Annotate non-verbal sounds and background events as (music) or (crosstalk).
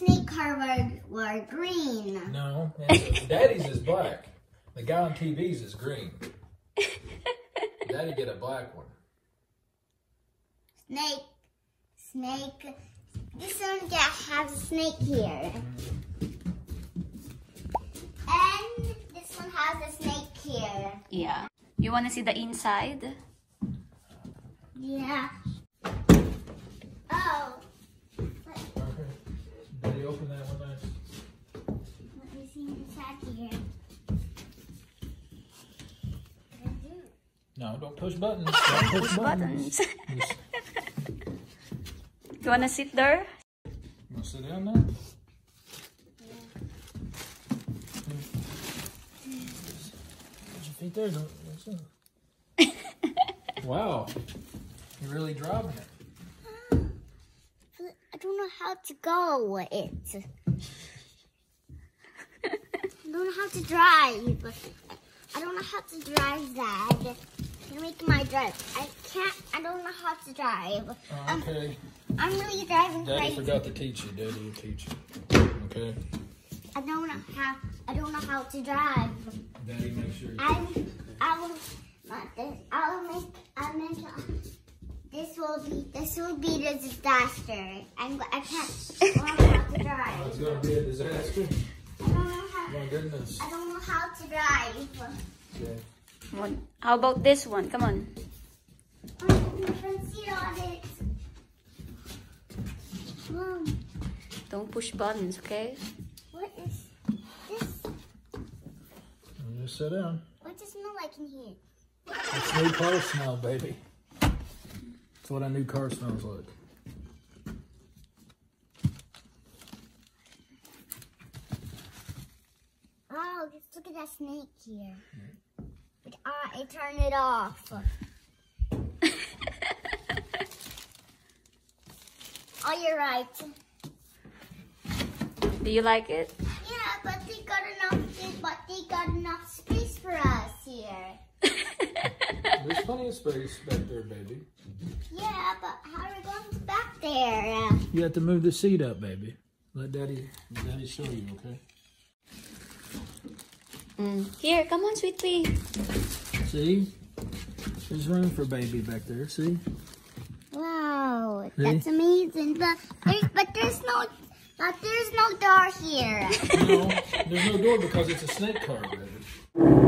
snake carver were green. No, Daddy's is black. The guy on TV's is green. Daddy get a black one. Snake, snake. This one get has a snake here. And this one has a snake here. Yeah. You want to see the inside? Yeah. Open that one nice. let me see inside here. No, don't push buttons. (laughs) Don't push, buttons. Buttons. (laughs) you want to sit there? You want to sit down now? Put your feet there. Don't, don't (laughs) wow. You're really driving it. I don't know how to go with it. I don't know how to drive. I don't know how to drive that. Can make my drive. I can't. I don't know how to drive. Oh, okay. I'm really driving Daddy crazy. forgot to teach you. Daddy will teach you. Okay. I don't know how. I don't know how to drive. Daddy, make sure you. I. I will. Not this. I'll make. I'll make. Uh, this will be. This will be the disaster. I'm. I can't. (laughs) I don't know how to Oh, drive. it's gonna be a disaster. I don't know how. My goodness. I don't know how to drive. Okay. Come on. How about this one? Come on. Oh, I can see on it. Mom, Don't push buttons, okay? what is this? You Just sit down. What does it smell like in here? It's new car smell, baby. That's what a new car smells like. Oh, just look at that snake here. It, uh, I turn it off. oh, you're right. Do you like it? Space back there, baby. Yeah, but how are we going back there? You have to move the seat up, baby. Let daddy, daddy show you, okay? Mm. Here, come on, sweet pea. See? There's room for baby back there, see? Wow, See? that's amazing. But there's, but there's no, but there's no door here. No, there's no door because it's a snake car, baby.